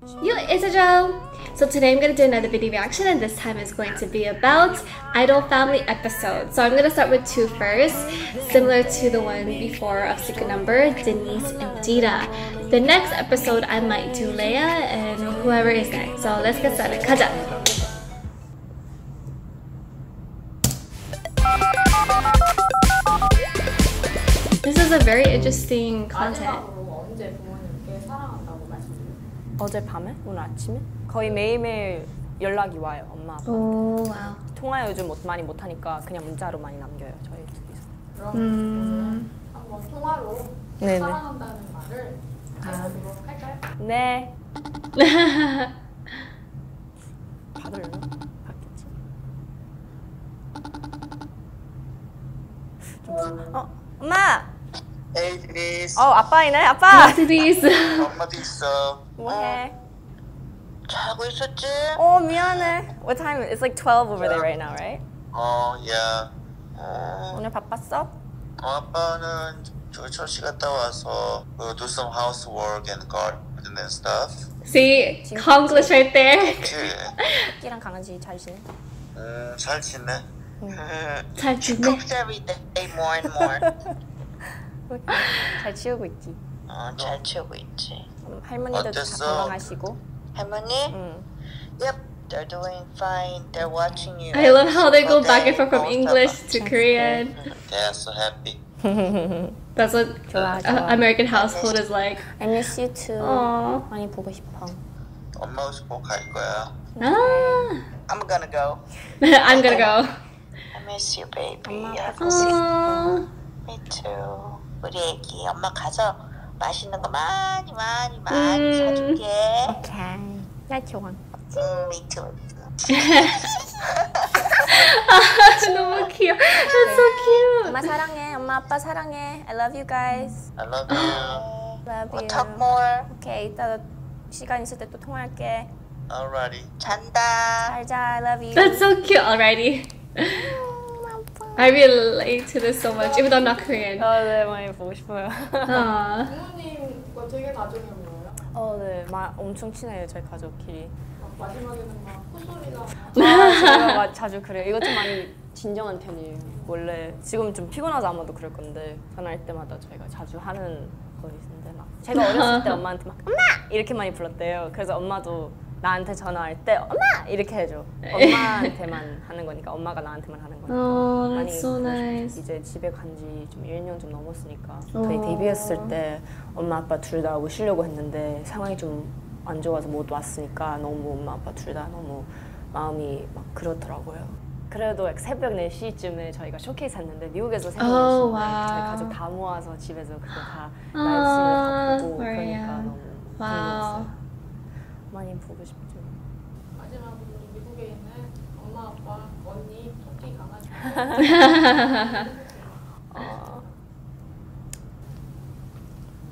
Yo, it's Joe. So today I'm going to do another video reaction and this time is going to be about Idol Family episodes. So I'm going to start with two first, similar to the one before of Secret Number, Denise and Dita. The next episode I might do Leia and whoever is next. So let's get started. 가자! This is a very interesting content. 어젯밤에? 오늘 아침에? 거의 매일매일 연락이 와요 엄마 아빠 Oh wow. 통화 요즘 못, 많이 못하니까 그냥 문자로 많이 남겨요 저희 둘이서 그럼 음. 한번 통화로 네네. 사랑한다는 말을 해보도록 할까요? 네 받을래? 받겠지 좀. 어 엄마! 에이 드리스 어 아빠이네 아빠! Denise. 엄마도 있어 뭐해? 자고 있었지? 어 미안해 What time? It's like 12 over there right now right? 어, 야 어, 오늘 바빴어? 어, 아빠는 저 철시 갔다 와서 uh, do some housework and garden and stuff See, Konglish right there. 그, 끼랑 강아지 잘 지내? 음, 잘 지내 잘 지내. Cooks every day more and more 잘 치우고 있지 어, 잘 치우고 있지 음, 할머니들도 다 어땠어? 건강하시고 할머니? 응. Yep, they're doing fine They're watching you I love how they go every back and single forth from day. English to Korean. They're so happy That's what 좋아, a 좋아. American household is like. I miss you too. Aww. 많이 보고 싶어. 엄마 오시 꼭갈 거야 Ah. I'm gonna go I'm gonna go. I miss you baby 엄마 I 보고 miss you Aww. Me too. 우리 애기 엄마 가서 맛있는 거 많이 많이 많이 음. 사줄게. 오케이. 나 좋아. 음, me too. 너무 cute. That's so cute. 엄마 사랑해. 엄마 아빠 사랑해. I love you guys. I love you. Love We'll you. talk more. 오케이. 이따 시간 있을 때 또 통화할게. Alrighty. 잔다. 잘 자. I love you. That's so cute already. I relate to this so much, even though I'm not Korean. 아, 네, 많이 보고 싶어요. Aww. 부모님과 되게 다정해 보여요. 어, 네, 마, 엄청 친해요 저희 가족끼리. 막 마지막에는 막 콧소리가 아, 제가 자주 그래요. 이것 좀 많이 진정한 편이에요. 원래 지금 좀 피곤하서 아마도 그럴 건데 전화할 때마다 저희가 자주 하는 거 있는데 막 제가 어렸을 때 엄마한테 막 엄마 이렇게 많이 불렀대요. 그래서 엄마도 나한테 전화할 때 엄마 이렇게 해줘. 엄마한테만 하는 거니까 엄마가 나한테만 하는 거니까. Oh, 많이 that's so nice. 이제 집에 간지 좀 1년 좀 넘었으니까 어. 저희 데뷔했을 때 엄마 아빠 둘 다 오시려고 했는데 상황이 좀 안 좋아서 못 왔으니까 너무 엄마 아빠 둘 다 너무 마음이 막 그렇더라고요. 그래도 약 새벽 4시쯤에 저희가 쇼케이스 했는데 미국에서 새벽 4시 어, 저희 Wow. 가족 다 모아서 집에서 그거 다 아, 라이브를 다 보고. 그러니까 너무 Wow. 감동했어요. 많이 보고 싶죠. 마지막으로 미국에 있는 엄마, 아빠, 언니, 토끼, 강아지. 어,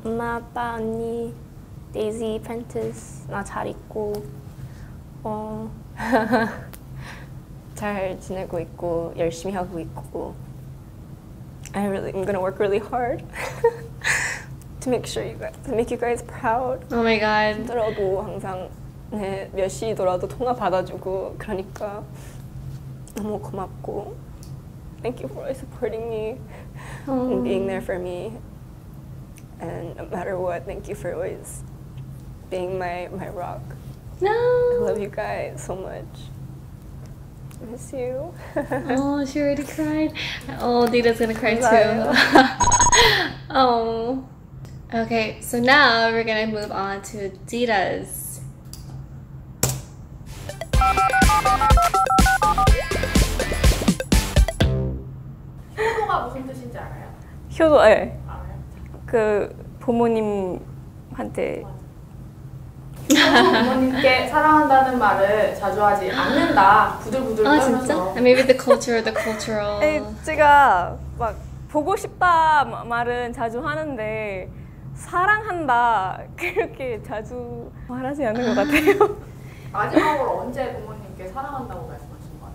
엄마, 아빠, 언니, 데이지, 프렌티스 나 잘 있고 어, 잘 지내고 있고 열심히 하고 있고. I really I'm gonna work really hard to make sure you guys to make you guys proud. Oh my god. 힘들어도 항상 네, 몇 시더라도 통화 받아주고 그러니까 너무 고맙고 Thank you for always supporting me and being there for me and no matter what thank you for always being my, my rock I No. love you guys so much I miss you Oh, she already cried. Oh, Dita's gonna cry Sorry. too. oh. Okay, so now we're gonna move on to Dita's. 효도가 무슨 뜻인지 알아요? 효도 예. 알아요? 그 부모님한테 부모님께 사랑한다는 말을 자주 하지 않는다. 부들부들 아 떨면서 진짜? Maybe the culture, the cultural. 에, 제가 막 보고 싶다 마- 말은 자주 하는데 사랑한다 그렇게 자주 말하지 않는 것 같아요. 마지막으로 언제 부모님께 사랑한다고 말씀하신 것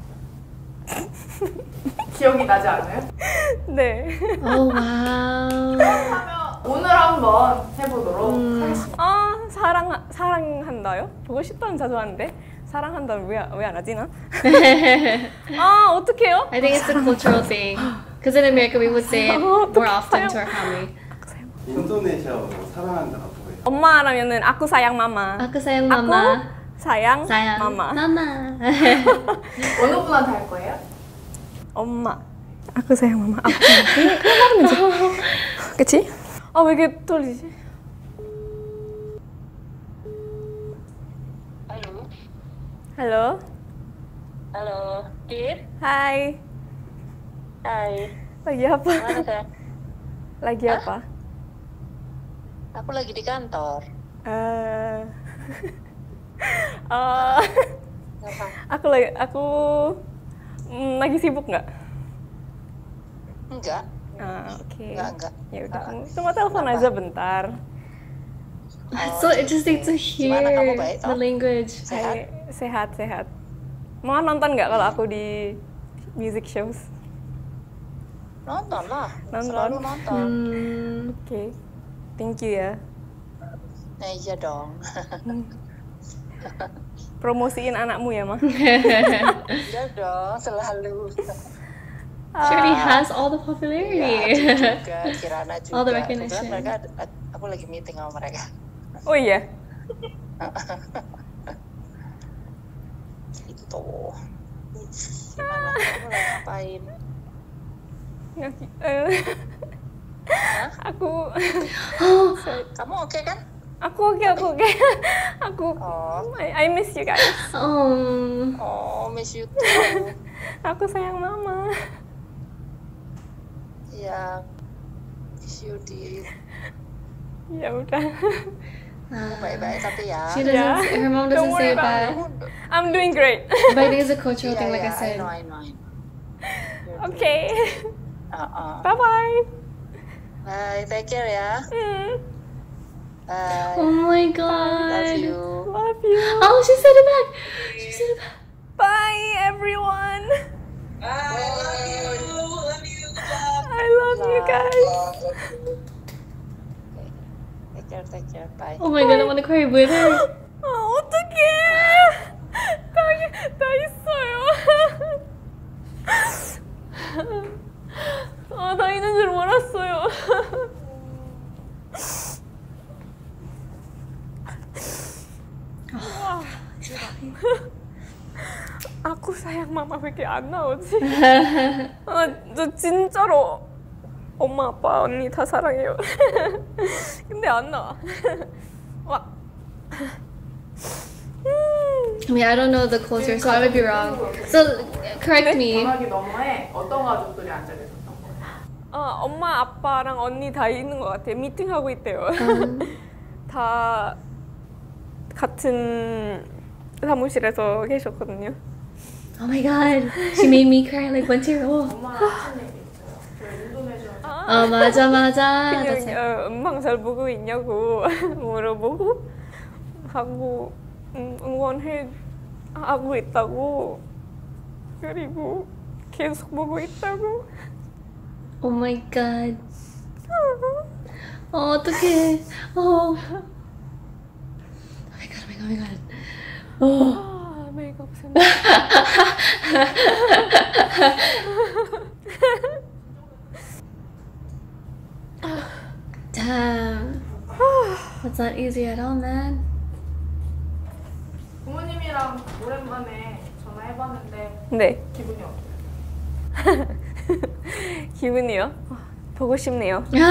같아요? 기억이 나지 않아요? 네. Oh wow. 그러면 오늘 한번 해보도록 음. 하겠습니다. 아 사랑 사랑한다요? 보고 싶다는 자주 하는데 사랑한다는 왜왜 안 하지 나? 아 어떡해요? I think it's a cultural thing. Because in America we would say it more often to our family. 인도네시아어로 사랑한다가 뭐예요? 엄마라면은 aku sayang mama. Aku sayang Aku mama. sayang, Sayang mama. mama. 어느 분한테 할 거예요? 엄마. aku sayang mama. aku. 그냥 그냥 말하면 돼. 그치? 아 왜 이렇게 떨리지? Halo, Dir. Hai. Hai, Lagi apa? Lagi apa? Aku lagi di kantor. Eh. eh, Kenapa? aku lagi aku mm, lagi sibuk nggak? Enggak, Ah, oke. enggak, enggak. Ya udah, kamu cuma telepon aja bentar. It's so interesting to hear baik, the language. Sehat? Sehat sehat. Mau nonton nggak kalau aku di music shows? Nonton lah, Nonton. selalu nonton. Hmm. Oke, thank you ya. Nah, iya dong. Promosiin anakmu ya, mah. iya dong, selalu. She already has all the popularity. Iya, juga, Kirana juga. All the Kebetulan recognition. mereka, aku lagi meeting sama mereka. Oh iya. Gitu. Gimana? Kamu lagi ngapain? Hah? aku Kamu oke kan? aku oke aku oke. aku Oh. I, I miss you guys. Oh. Oh, miss you too. Aku sayang mama. Iya. Miss you, Dir. Ya udah. Baik-baik tapi ya. She doesn't. Yeah. Her mom Don't doesn't worry say about bad. I'm doing great. But I think it's a cultural Iya, thing, like iya, I said. I know, I know, I know. Doing- Uh-uh. Bye bye. Bye, take care ya. Hmm. Bye. Oh my god. Love you. Love you. Oh, she said it back. She said it back. Bye everyone. I love you. Love you. I love you guys. Take care, take care. Bye. Oh my god, I want to cry with her. sayang mama 왜 이렇게 안 나오지? 아, 저 진짜로 엄마, 아빠, 언니 다 사랑해요. 근데 안 나와. 와. I mean, I don't know the culture, so I would be wrong. So, correct me. 전화기 너머에 어떤 가족들이 앉아 계셨던 거예요? 아, 엄마, 아빠랑 언니 다 있는 것 같아요. 미팅하고 있대요. 다 같은 사무실에서 계셨거든요. Oh my god, she made me cry like one tear. Oh. 그 oh 맞아 맞아. 그냥. 어, 음방 잘 보고 있냐고 물어보고 하고 음, 응원해 하고 있다고 그리고 계속 보고 있다고 Oh my god. Oh, 어떡해. Oh. Oh my god, oh my god, oh my god. Oh. 아 메이크업 생각 Damn. That's not easy at all, man. 부모님이랑 오랜만에 전화해봤는데 네 기분이 어때요? 기분이요 아, 보고 싶네요 빨리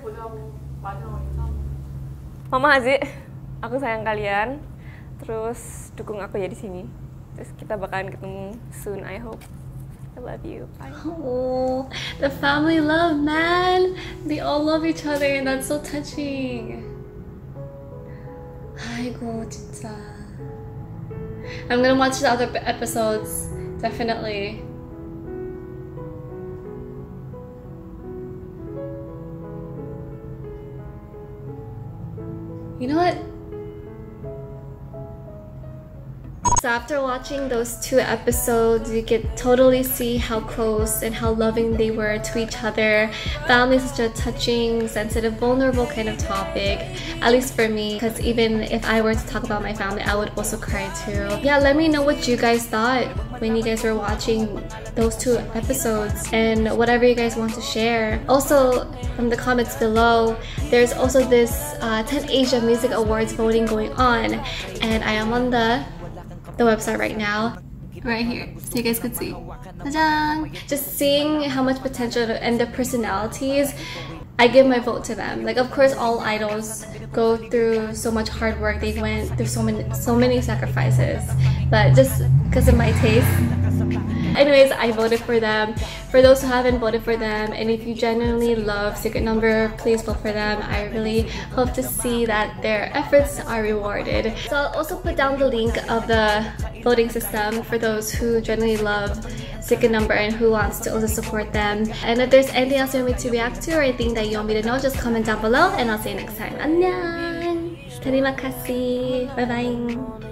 보자고 마지막으로 인사 Mama Haji, aku sayang kalian. Terus dukung aku ya di sini. Terus kita bakalan ketemu soon, I hope. I love you. Bye. Oh, the family love, man. They all love each other, and that's so touching. 아이고, 진짜. I'm gonna watch the other episodes, definitely. You know what? So after watching those two episodes, you could totally see how close and how loving they were to each other. Family is such a touching, sensitive, vulnerable kind of topic, at least for me, because even if I were to talk about my family, I would also cry too. Yeah, let me know what you guys thought when you guys were watching those two episodes and whatever you guys want to share. Also, from the comments below, there's also this uh, 10 Asia Music Awards voting going on, and I am on the the website right now. Right here, so you guys could see. Just seeing how much potential and the personalities, I give my vote to them. Like, of course, all idols go through so much hard work. They went through so many, so many sacrifices. But just because of my taste, Anyways, I voted for them. For those who haven't voted for them, and if you genuinely love Secret Number, please vote for them. I really hope to see that their efforts are rewarded. So I'll also put down the link of the voting system for those who genuinely love Secret Number and who wants to also support them. And if there's anything else you want me to react to or anything that you want me to know, just comment down below and I'll see you next time. 안녕! terima kasih. Bye bye.